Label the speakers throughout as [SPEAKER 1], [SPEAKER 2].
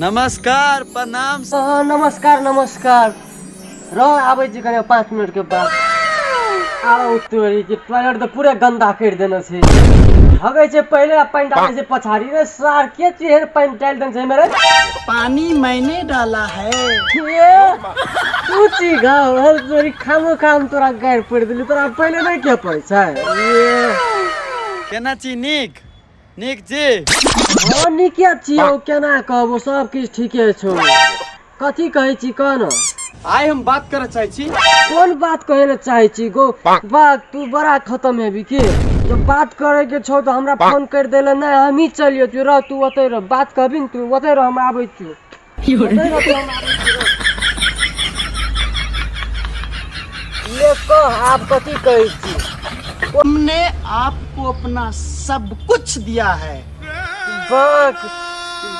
[SPEAKER 1] नमस्कार प्रणाम।
[SPEAKER 2] नमस्कार नमस्कार। र आबै छी कने पाँच मिनट के बाद। आउ तोरी के टॉयलेट तो पूरे गंदा कर देने छै हगै छै पहले पानी डालै छै पछाड़ी रे सार के चीज़ है पानी डाल देने छै मेरे।
[SPEAKER 1] पानी मैंने डाला है।
[SPEAKER 2] ये? तू ची गाव हर तोरी खामो खाम तोरा गायर पड़ दिली तोरा पहले नहीं के पड़ै छै
[SPEAKER 1] केना छी नीक? नीक छी?
[SPEAKER 2] ओ निके छियौ केना कहबो सब किछ ठीके छौ। कथी कहै छी कह न
[SPEAKER 1] आइ हम बात करऽ चाहै छी।
[SPEAKER 2] कोन बात कहे ला चाहे छी गो? बात तू बड़ा खत्म है की। जब बात करे के छौ तो हमरा फ़ोन कर देले नहीं हम ही चलियो। तू रह तू ओते रह। बात कहबी न तू ओते रह हम आबै छी। ओतै रह तू, हम आबै छी, रह। ले कह आप कथी कहै छी?
[SPEAKER 1] हमने आपको अपना सब कुछ दिया है।
[SPEAKER 2] बाक।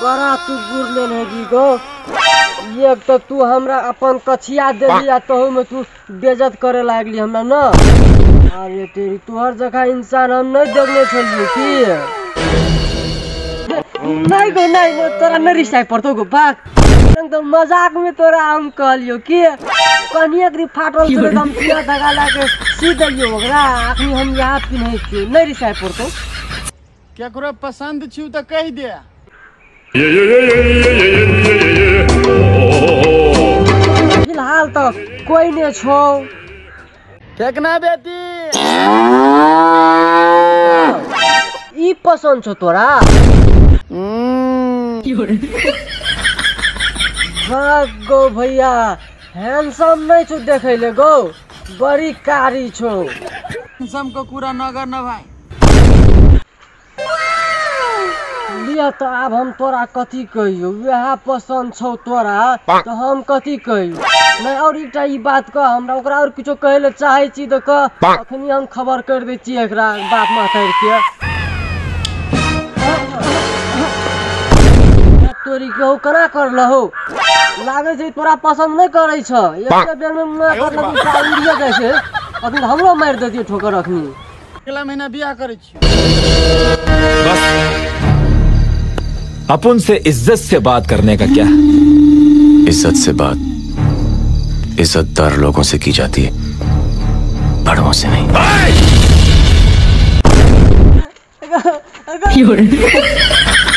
[SPEAKER 2] बड़ा तू गुर ले लगी गो। एक तो तू हमरा अपन कछिया देली आ तहु में तू बेजत करे लागली हमरा न? अरे तेरी तोहर जगह इंसान हम नहीं देखने छलिए की? नहीं गो नहीं गो तोरा नहीं रिसाई पड़तो गो बाक एकदम मज़ाक में तोरा हम कहलियो की? कनिया करी फाटल त हम पिया धगा लाके सी देलियो ओकरा। अखनी हम यहाँ पिन्है छियो नहीं रिसाई पड़तो
[SPEAKER 1] केकरो पसंद छी तऽ कहि दे
[SPEAKER 2] फ़िलहाल तो कोई ने छो
[SPEAKER 1] फेकना बेटी?
[SPEAKER 2] ई पसंद छो तोरा। भाग गो भैया हैंडसम नहीं छो देखे ले गो बड़ी कारी छो।
[SPEAKER 1] सबको पूरा नगर न भाई।
[SPEAKER 2] लिया तो अब हम तोरा कथी कहियो? वह पसंद छौ तोरा तो हम कथी कहियो? नहीं और एकटा ई बात कह हमरा ओकरा और कुछो कहे ले चाहे छी तो कह। अखनी हम खबर कर दै छी एकरा बाप माँ कर के। तोरी के हो कना कर लहो लागे छै तोरा पसंद नहीं करे छ। एक बेर में ना कर लगी उड़िए जाइ छै। अखनी हमरो मार देतियै ठोकर अखनी।
[SPEAKER 1] अगला महीना बियाह करै छी
[SPEAKER 3] अपन से इज़्ज़त से बात करने का क्या?
[SPEAKER 4] इज़्ज़त से बात इज्जतदार लोगों से की जाती है बड़ों से नहीं।